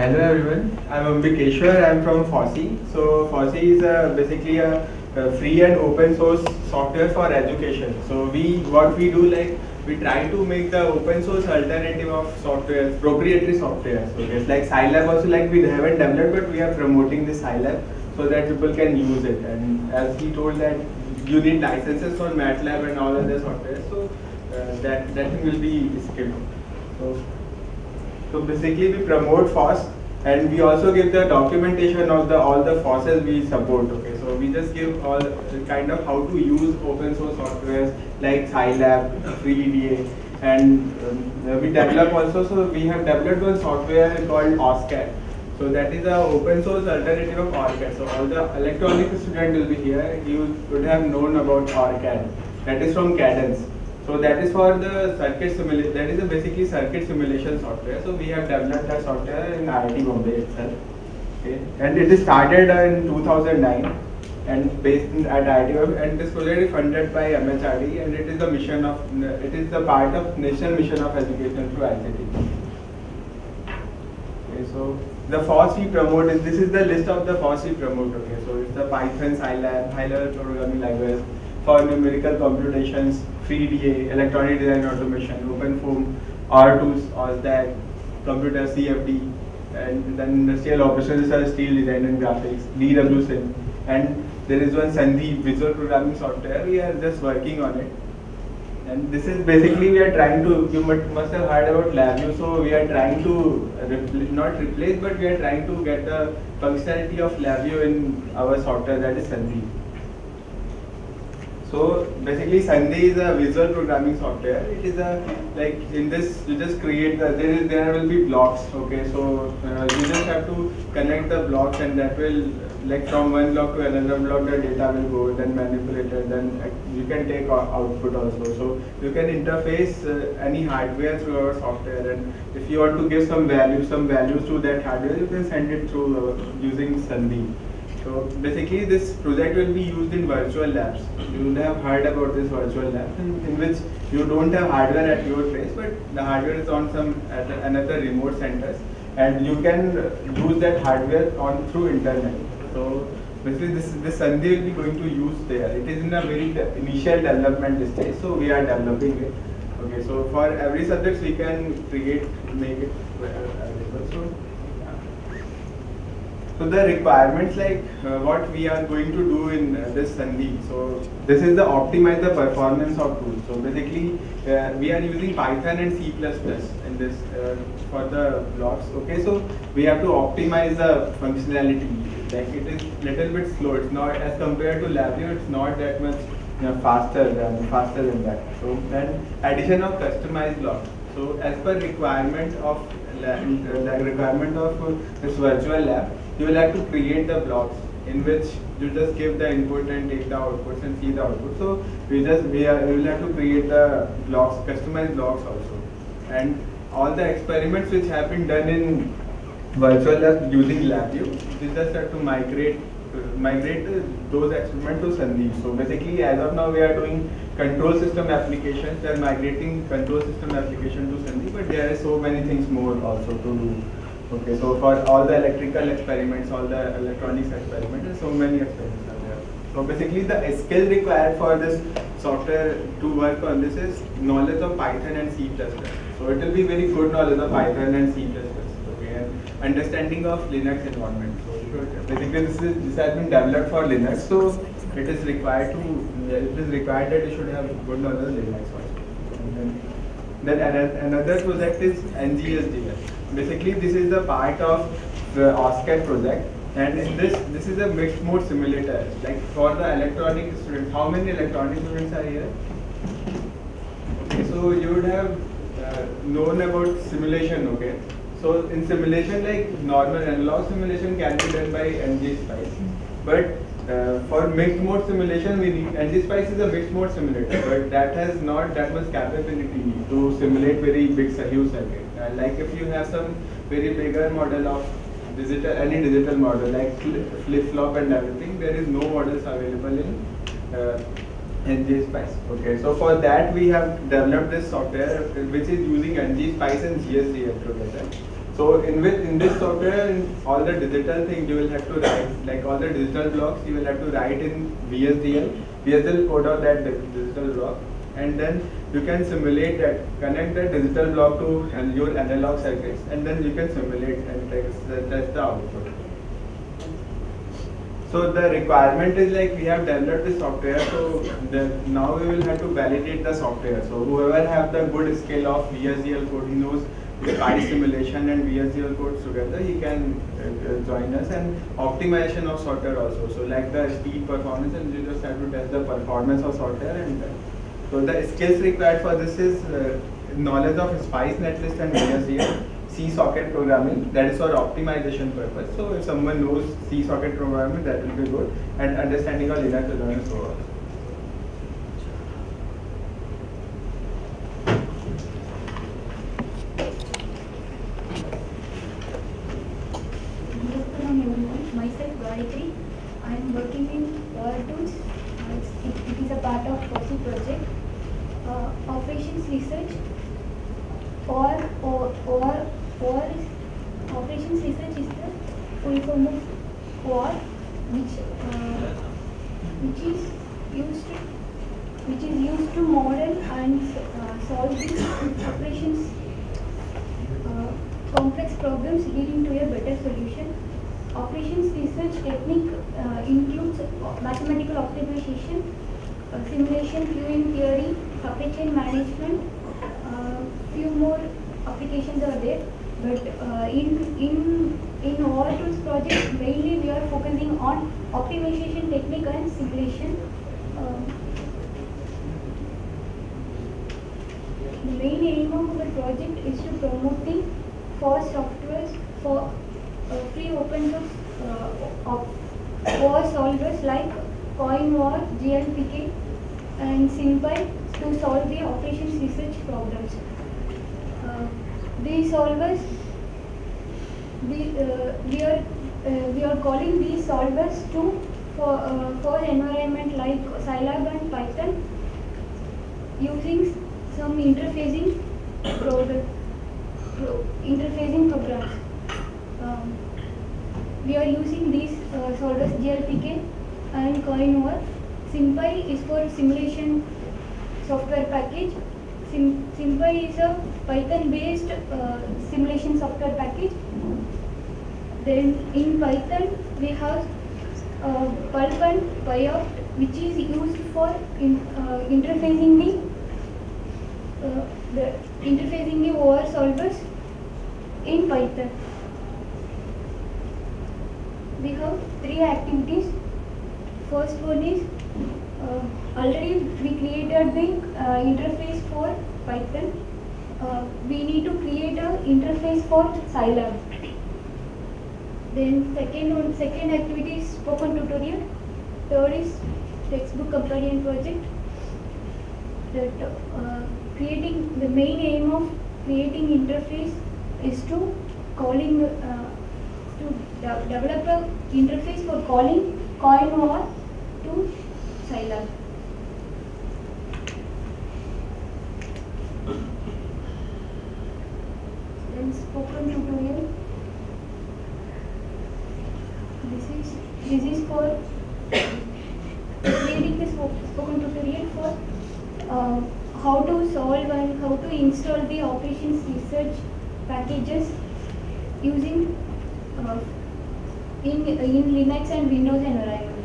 Hello everyone, I'm Ambikeshwar, I'm from FOSSEE. So FOSSEE is a, basically a, a, free and open source software for education. So we, what we do like, we try to make the open source alternative of software, proprietary software. So it's like Scilab also like we haven't developed but we are promoting the Scilab so that people can use it. And as he told that you need licenses for MATLAB and all other software. So uh, that, that will be skipped. So so basically we promote FOSS and we also give the documentation of the all the FOSSes we support. Okay, so we just give all kind of how to use open source softwares like Scilab, FreeEDA, and um, we develop also. So we have developed one software called OSCAD. So that is a open source alternative of ORCAD. So all the electronic student will be here. You would have known about ORCAD. That is from Cadence. So that is for the circuit simulation, that is a basically circuit simulation software. So we have developed that software in IIT Bombay itself. Okay. And it is started in 2009 and based in, at IIT and this project is funded by MHRD and it is the mission of, it is the part of national mission of education through ICT. Okay, so the FOSS we promote is, this is the list of the FOSS we promote. Okay, so it's the Python, Scilab, high level programming language, for numerical computations, FreeEDA, electronic design automation, OpenFOAM, R2s, Osdag, computer CFD, and then industrial operations are steel design and graphics, DWSIM, and there is one Sandhi visual programming software. We are just working on it. And this is basically we are trying to, you must have heard about LabVIEW, so we are trying to, repl not replace, but we are trying to get the functionality of LabVIEW in our software that is Sandhi. So basically Sandhi is a visual programming software. It is a like in this you just create the there is there will be blocks. Okay, so uh, you just have to connect the blocks and that will like from one block to another block the data will go then manipulated then you can take output also. So you can interface uh, any hardware through our software and if you want to give some value some values to that hardware you can send it through uh, using Sandhi. So basically this project will be used in virtual labs. You would have heard about this virtual lab in, which you don't have hardware at your place but the hardware is on some at another remote centers and you can use that hardware on through internet. So basically this this Sandhi will be going to use there. It is in a very initial development stage so we are developing it. Okay, so for every subject we can create, make it available. So the requirements like uh, what we are going to do in uh, this Sandhi. So this is the optimize the performance of tools. So basically uh, we are using Python and C++ in this uh, for the blocks. Okay, so we have to optimize the functionality. Like it is little bit slow. It's not as compared to LabVIEW. It's not that much you know, faster than faster than that. So then addition of customized blocks. So as per requirement of uh, requirement of this virtual lab, you will have to create the blocks in which you just give the input and take the outputs and see the output. So we just we, are, we will have to create the blocks, customized blocks also. And all the experiments which have been done in virtual lab using LabVIEW, we just have to migrate migrate those experiments to Sandhi. So basically as of now we are doing control system applications, we are migrating control system application to Sandhi, but there are so many things more also to do. Okay, so for all the electrical experiments, all the electronics experiments, so many experiments are there. So basically the skill required for this software to work on this is knowledge of Python and C++. So it will be very good knowledge of Python and C++. Okay, and understanding of Linux environment. So basically this is this has been developed for Linux, so it is required to it is required that you should have good knowledge of Linux also. Then another project is NGHDL basically this is the part of the OSCAD project and in this this is a mixed mode simulator. Like for the electronic students how many electronic students are here? Okay so you would have uh, known about simulation okay? So in simulation like normal analog simulation can be done by ngspice but uh, for mixed mode simulation, we need ngSpice is a mixed mode simulator, but that has not that much capability to simulate very big huge circuit. Uh, like if you have some very bigger model of digital, any digital model like flip flop and everything, there is no models available in uh, ngSpice. Okay, so for that we have developed this software which is using ngSpice and GHDL together. So in with in this software, in all the digital things you will have to write, like all the digital blocks you will have to write in VHDL, VHDL code of that digital block, and then you can simulate that, connect the digital block to your analog circuits, and then you can simulate and test the output. So the requirement is like we have developed the software, so the, now we will have to validate the software. So whoever have the good skill of VHDL code, he knows simulation and VHDL codes together, he can uh, join us and optimization of software also. So like the speed performance and you just have to test the performance of software and uh, so the skills required for this is uh, knowledge of SPICE netlist and VHDL C socket programming that is for optimization purpose. So if someone knows C socket programming that will be good and understanding of Linux and so on. Good afternoon everyone. Gayatri. I am working in Tools. It, is a part of FOSSEE project. Uh, operations research or or or or operations research is the full form of which uh, which is used to, which is used to model and uh, solve the operations uh, complex problems leading to a better solution. Operations research technique uh, includes mathematical optimization, uh, simulation, queuing theory, supply chain management. Uh, few more applications are there, but uh, in in in all tools projects mainly we are focusing on optimization technique and simulation. Um, The main aim of the project is to promoting for softwares for uh, free open source uh, for solvers like CoinOR, GLPK, and SimPy to solve the operations research problems. Uh, these solvers, the, uh, we are we are calling these solvers to for uh, for environment like Scilab and Python using some interfacing program, pro, interfacing programs. We are using these uh, solvers GLPK and CoinOR. SimPy is for simulation software package. Sim, SimPy is a Python-based uh, simulation software package. Then in Python we have uh, Pulp and PyOpt, which is used for in, uh, interfacing the uh, the interfacing the OR solvers in Python. We have three activities. First one is uh, already we created the uh, interface for Python. Uh, we need to create a interface for Scilab. Then second one, second activity is spoken tutorial. Third is textbook companion project. That uh, creating the main aim of creating interface is to calling uh, to develop a interface for calling CoinOR to Scilab. Then spoken tutorial. This is this is for creating the spoken tutorial for uh, how to solve and how to install the operations research packages using uh, in in Linux and Windows environment.